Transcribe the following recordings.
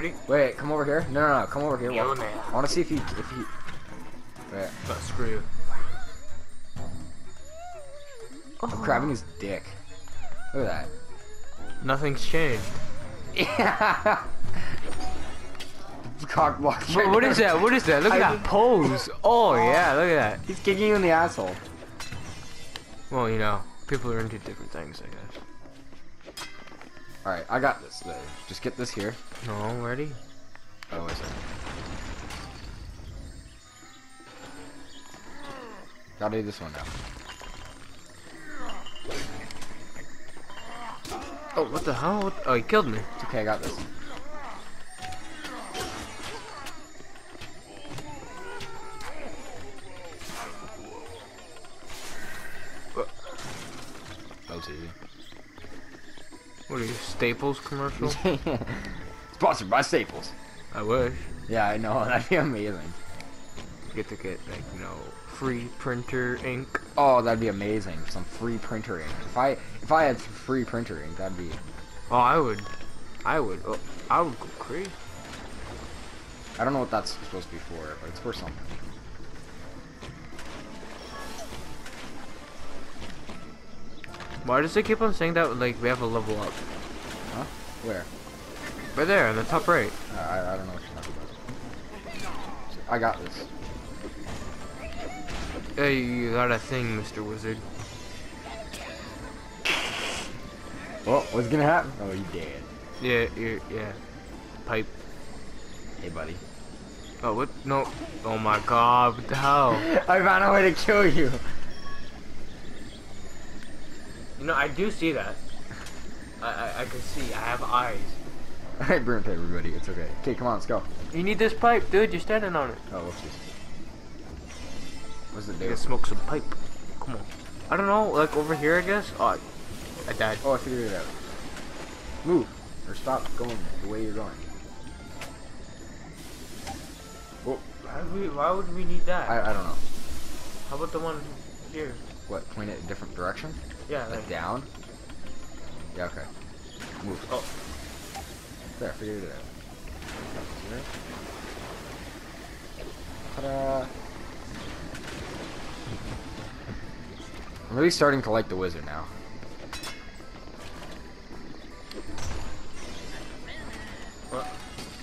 Ready? Wait, come over here. No, no, no, come over here. Yo, Well. I want to see if he, if he. Wait, But screw you. I'm oh. grabbing his dick. Look at that. Nothing's changed. that. Cock block. What, what is that? What is that? Look at I that pose. Oh yeah, look at that. He's kicking you in the asshole. Well, you know, people are into different things, I guess. All right, I got this. There. Just get this here. No, ready? Oh, wait a second. Gotta do this one now. Oh, what the hell? What? Oh, he killed me. It's okay, I got this. What are you, Staples commercial? Sponsored by Staples. I wish. Yeah, I know. That'd be amazing. Get to get like you know free printer ink. Oh, that'd be amazing. Some free printer ink. If I if I had free printer ink, that'd be. Oh, I would. I would. Oh, I would go crazy. I don't know what that's supposed to be for, but it's for something. Why does it keep on saying that like we have a level up? Huh? Where? Right there, in the top right. I, I, I don't know what you're talking about. I got this. Hey, you got a thing, Mr. Wizard. Well, what's gonna happen? Oh, you dead. Yeah, you're, yeah. Pipe. Hey, buddy. Oh, what? No. Oh my god, what the hell? I found a way to kill you. You know, I do see that. I, I, I can see. I have eyes. Alright, burnt everybody. It's okay. Okay, come on, let's go. You need this pipe, dude. You're standing on it. Oh, whoopsies. What's it do? can smoke some pipe. Come on. I don't know, like over here, I guess. Oh, I died. Oh, I figured it out. Move. Or stop going the way you're going. Oh, Why would we, why would we need that? I, I don't know. How about the one here? What, point it in a different direction? Yeah, Like down? Yeah, okay. Move. Oh. There, figured it out. Ta-da! I'm really starting to like the wizard now.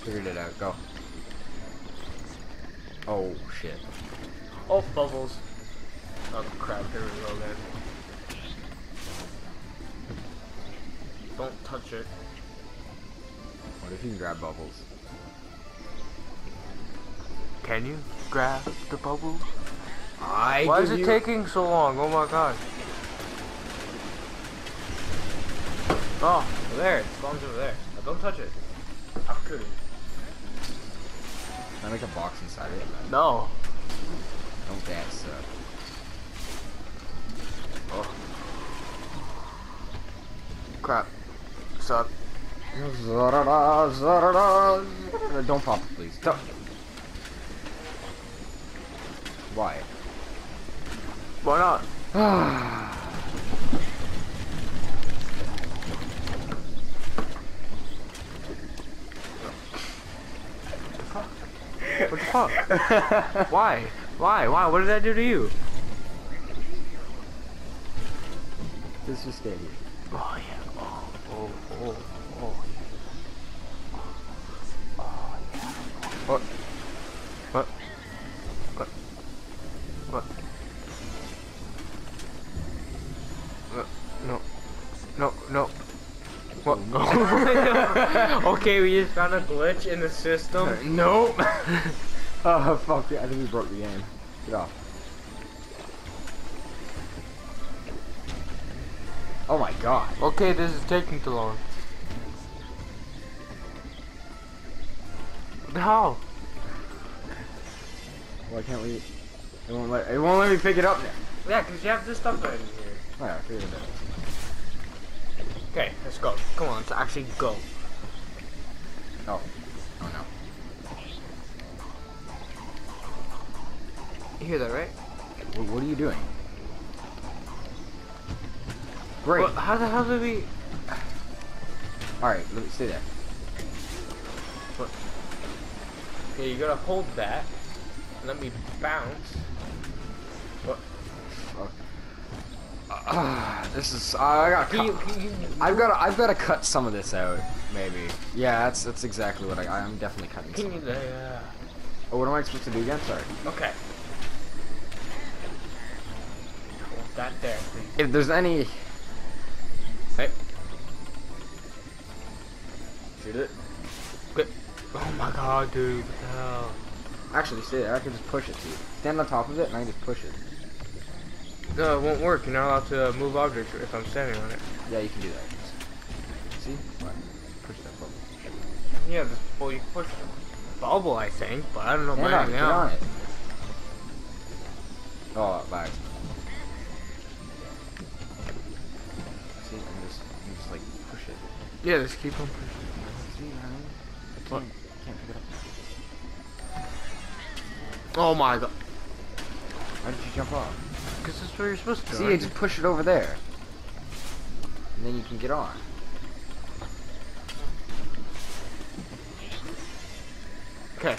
Figured it out. Go. Oh shit. Oh, bubbles. Oh crap, here we go then. Don't touch it. What if you can grab bubbles? Can you grab the bubbles? I Why is it you- taking so long? Oh my god. Oh, there. It spawns over there. Now don't touch it. How could it? Can I make a box inside it? No. Don't dance. Uh, Oh. Crap. Suck. Zarada, zarada, zarada. Don't pop please. Don't. Why? Why not? What the fuck? Why? Why? Why? What did that do to you? Just stay here. Oh yeah. What? Uh, no. No, no. What? okay, we just found a glitch in the system. Uh, nope. oh fuck! Yeah, I think we broke the game. Get off. Oh my god. Okay, this is taking too long. Hell? Why can't we? It won't let. It won't let me pick it up now. Yeah, because you have this stuff in here. Yeah, figured it out. Okay, let's go. Come on, let's actually go. Oh. Oh no. You hear that, right? What, what are you doing? Great. Well, how the hell did we... All right, let me stay there. What? Okay, you gotta hold that. Let me bounce. What? Ah, this is. I gotta. Can you, Cut, can you, I've got. I've got to cut some of this out. Maybe. Yeah, that's that's exactly what I. I'm definitely cutting. can Some. you, uh, Oh, what am I supposed to do again? Sorry. okay. Hold that there, please. If there's any. Hey, Shoot it. good. Oh my god, dude. What the hell? Actually, there. I can just push it to. Stand on top of it, and I can just push it. No, it won't work. You're not allowed to uh, move objects if I'm standing on it. Yeah, you can do that. See? What? Push that bubble. Yeah, this well, you push the bubble, I think, but I don't know Stand about on, it. Oh, bye. See, and just, you just like push it. Yeah, just keep on pushing. See, you know what I mean? I can't, can't pick it up. Oh my god. Why did you jump off? Because that's where you're supposed to do. See, you just push it over there. And then you can get on. Okay,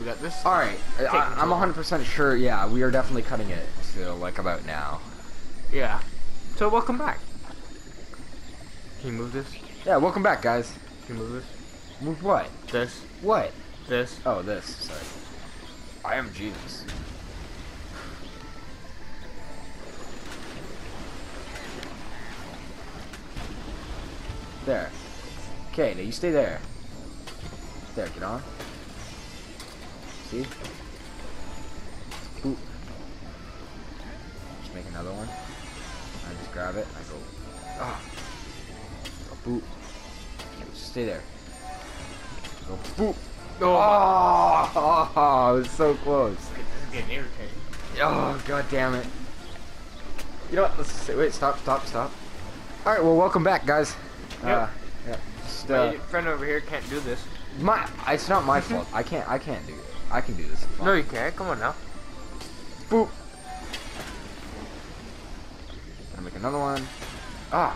we got this. Alright, I- Take I, I'm 100% sure, yeah, we are definitely cutting it. So, like, about now. Yeah. So welcome back. Can you move this? Yeah, welcome back, guys. Can you move this? Move what? This? What? This? Oh, this, sorry. I am Jesus. There. Okay, now you stay there. There, get on. See? Boop. Just make another one. I just grab it. I go. Ah. Go boop. Stay there. Go boop. Oh, Oh, oh, it was so close. This is getting irritating. Oh, god damn it. You know what? Let's say, wait, stop, stop, stop. Alright, well, welcome back, guys. Uh, yeah. Just, My uh, friend over here can't do this. my, it's not my fault. I can't, I can't do it. I can do this. No, you can't. Come on now. Boop. Gonna make another one. Ah.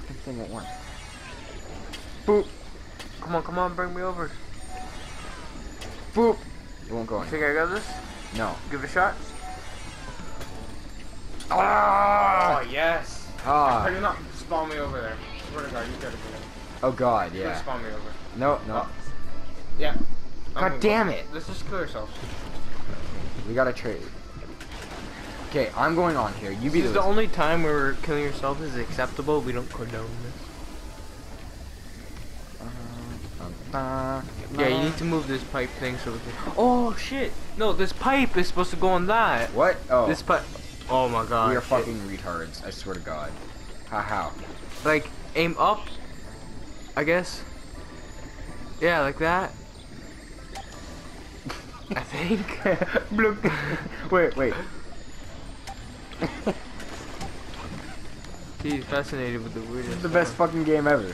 Fucking thing won't work. Boop. Come on, come on, bring me over. Boop. You won't go You in. think I got this? No. Give it a shot. Ah. Oh yes. Ah. Better not spawn me over there. Swear to God, you gotta. Oh god, Yeah. yeah. Spawn me over. No, no. Yeah. God I'm- damn it. Let's just kill ourselves. We gotta trade. Okay, I'm going on here. You be the. This is the. the only time where killing yourself is acceptable. We don't condone this. Uh, Yeah, you need to move this pipe thing so we can. Oh shit! No, this pipe is supposed to go on that. What? Oh, This pipe. Oh my god. we are shit. fucking retards. I swear to God. How? How? Like aim up. I guess. Yeah, like that. I think. Bloop. wait, wait. He's fascinated with the This weirdest. is the best stuff. fucking game ever.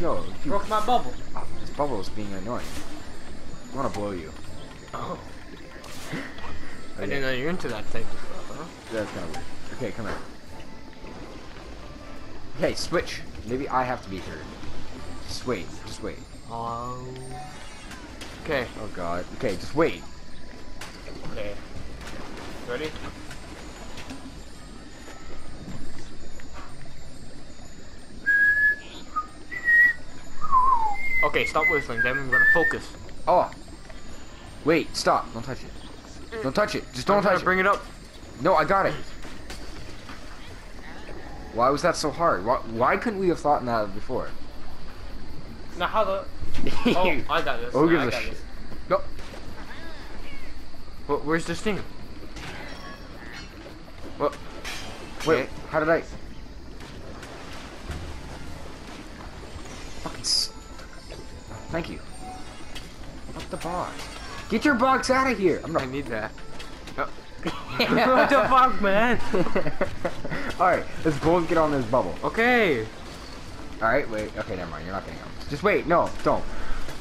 Yo, dude, Broke my bubble. oh, this bubble is being annoying. I wanna blow you. Oh. oh I Okay, didn't know you're into that type of stuff, huh? That's kind of weird. Okay, come here. Okay, switch. Maybe I have to be here. Just wait. Just wait. Oh. Okay. Oh God. Okay, just wait. Okay. Ready? Okay, stop whistling, then we're gonna focus. Oh. Wait. Stop. Don't touch it. Mm. Don't touch it. Just don't I'm touch to it. bring it up. No, I got it. Why was that so hard? Why, why couldn't we have thought in that before? Now how the... Oh, I got this. Who I gives a got shit? this. No. Wh- where's this thing? What? Wait, how did I? Fucking. S- Thank you. Fuck the box. Get your box out of here. I'm I need that. Oh. what the fuck, man? All right, let's both get on this bubble. Okay. All right, wait. Okay, never mind. You're not getting on. Just wait. No, don't,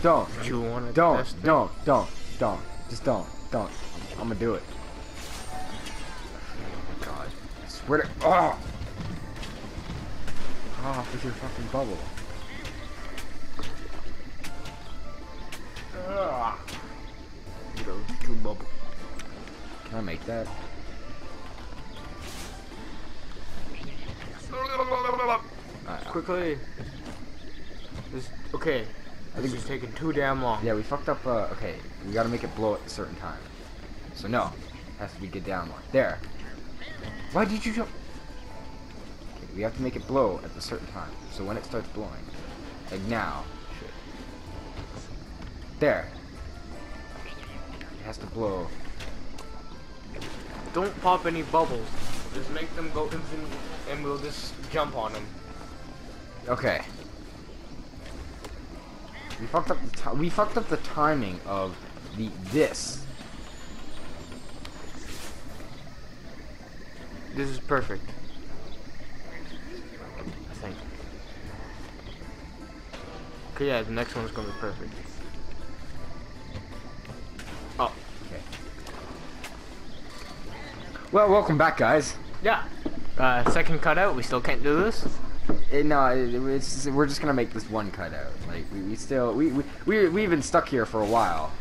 don't, Do you want to don't, it? don't, don't, don't. Just don't, don't. I'm, I'm gonna do it. Oh my God. I swear to. Oh. Off with your fucking bubble. Can I make that? Quickly. This, okay. I think it's taking too damn long. Yeah, we fucked up. Uh, okay, we gotta make it blow at a certain time. So no, has to be get down one. There. Why did you jump? Okay, we have to make it blow at a certain time. So when it starts blowing, like now, there. It has to blow. Don't pop any bubbles. Just make them go infinite, and we'll just jump on them. Okay. We fucked up the we fucked up the timing of the this. This is perfect. I think. Okay, yeah, the next one's gonna be perfect. Well, welcome back, guys. yeah. Uh, second cutout. We still can't do this. It, no, it, it's we're just gonna make this one cutout. Like we, we still we, we we we've been stuck here for a while.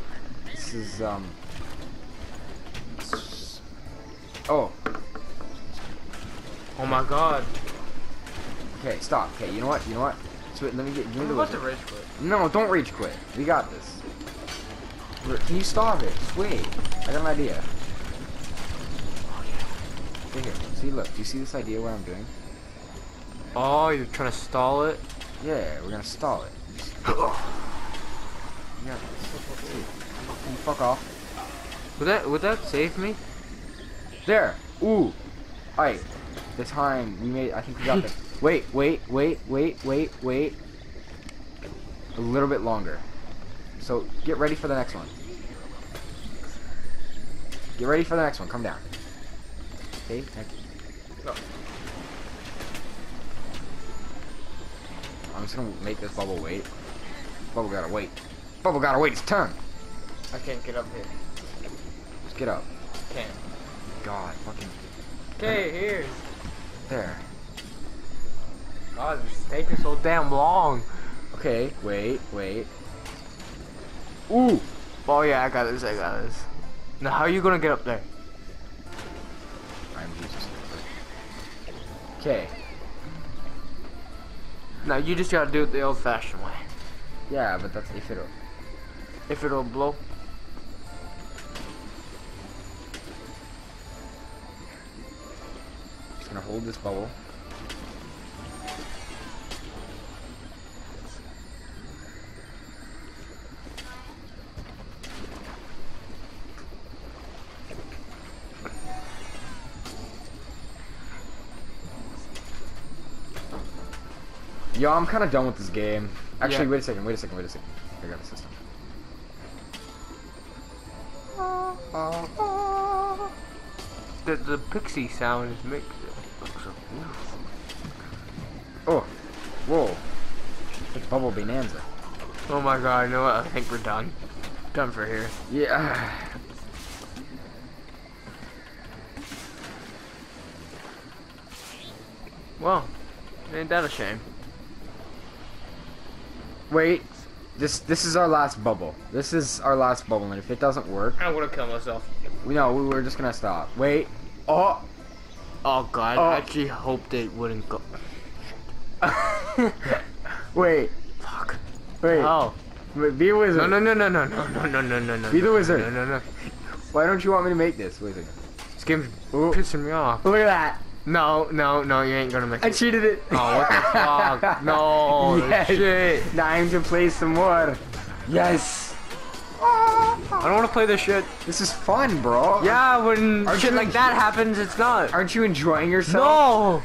This is um. Oh, Oh my God. okay, stop. Okay, you know what? You know what? Let me get give me the the wizard. rage quit? No, don't rage quit. We got this. Can you stop it? Just wait. I got an idea. Stay here. See, look. Do you see this idea? What I'm doing? Oh, you're trying to stall it. Yeah, we're gonna stall it. Yeah. Can you fuck off? Would that would that save me? There. Ooh. Alright. The time we made. I think we got this. Wait, wait, wait, wait, wait, wait. A little bit longer. So get ready for the next one. Get ready for the next one. Come down. Okay. Next. No. I'm just gonna make this bubble wait. Bubble gotta wait. Bubble gotta wait its turn. I can't get up here. Just get up. Can't. God, fucking Okay, here. there. God, this is taking so damn long. Okay, wait, wait. Ooh. Oh yeah, I got this. I got this. Now, how are you gonna get up there? Jesus. Okay. Now you just gotta do it the old-fashioned way. Yeah, but that's if it'll. If it'll blow. Just gonna hold this bubble. Yo, I'm kind of done with this game. Actually, Yeah. wait a second, wait a second, wait a second. I got the system. The the pixie sound is makes it look so beautiful. Oh, whoa. It's bubble bonanza. Oh my god, you know what? I think we're done. Done for here. Yeah. Well, ain't that a shame? Wait. This this is our last bubble. This is our last bubble, and if it doesn't work, I'm gonna kill myself. we know we were just gonna stop. Wait. Oh. Oh god, Oh. I actually hoped it wouldn't go. Wait. Fuck. Wait. Oh. Wait, Be a wizard. No, no, no, no, no, no, no, no, no, no, no. Be the wizard. No, no, no. Why don't you want me to make this? Wait a second. This game's Ooh. pissing me off. Look at that. No, no, no, you ain't gonna make it. I cheated it. Oh, what the fuck? No, yes. shit. Time to play some more. Yes. I don't wanna play this shit. This is fun, bro. Yeah, when Aren't shit like that happens, it's not. Aren't you enjoying yourself? No!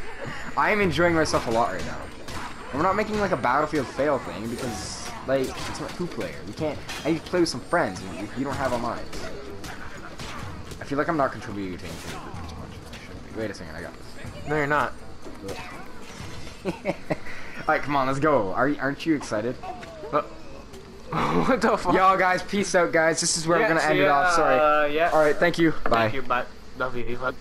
I am enjoying myself a lot right now. And we're not making like a battlefield fail thing because like it's not two player. We can't. I need to play with some friends. and You, you don't have a mind. I feel like I'm not contributing to anything as much as I should be. Wait a second, I got No, you're not. All right, come on, let's go. Are you, aren't you excited? what the fuck? Y'all guys, peace out, guys. This is where Yeah, we're gonna end it off. Sorry. Uh, yeah. All right, thank you. Bye. Thank you. Bye. Love you. Bye.